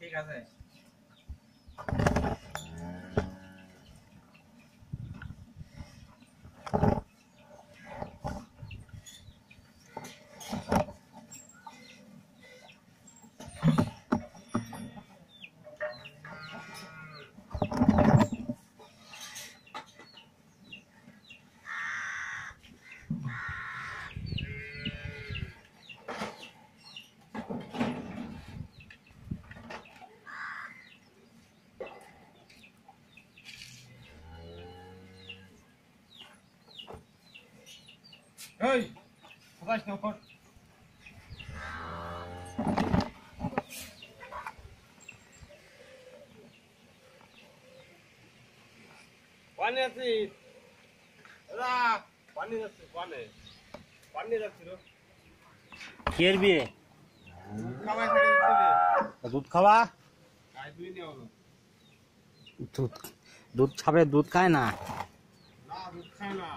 ঠিক আছে এই কোথায় না কর। পানি আছে দাদা পানি যাচ্ছে পানি। পানি রো। কের বিয়ে? ছেড়ে দুধ খাওয়া দুই দুধ দুধ খাবে দুধ খায় না? না দুধ খায় না।